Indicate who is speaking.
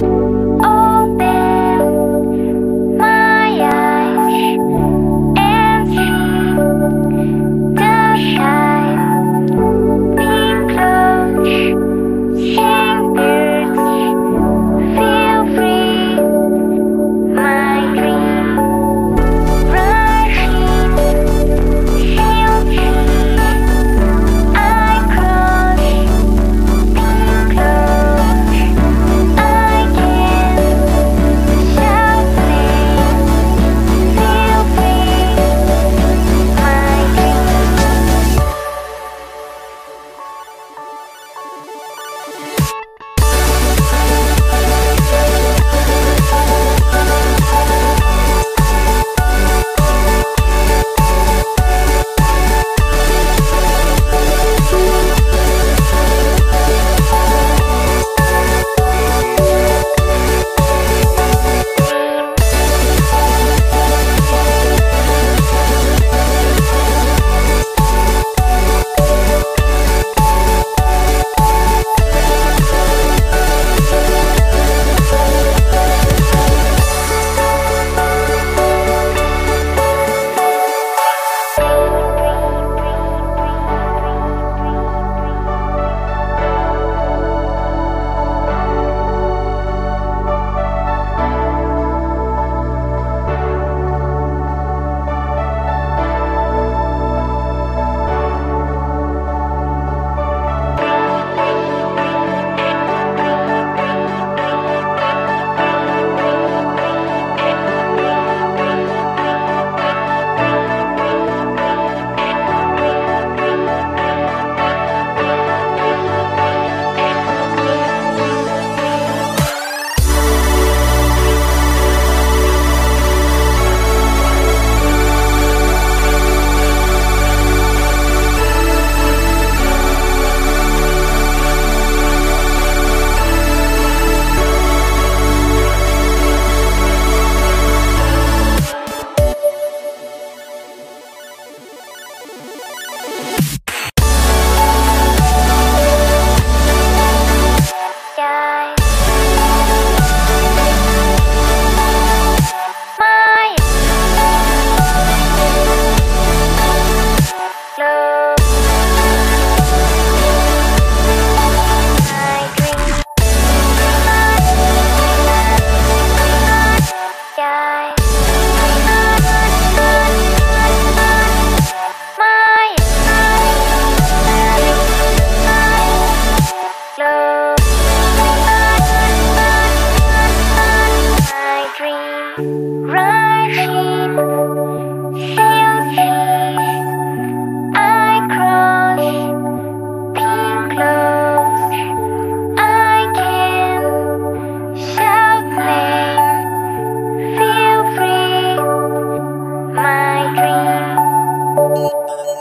Speaker 1: Oh dream.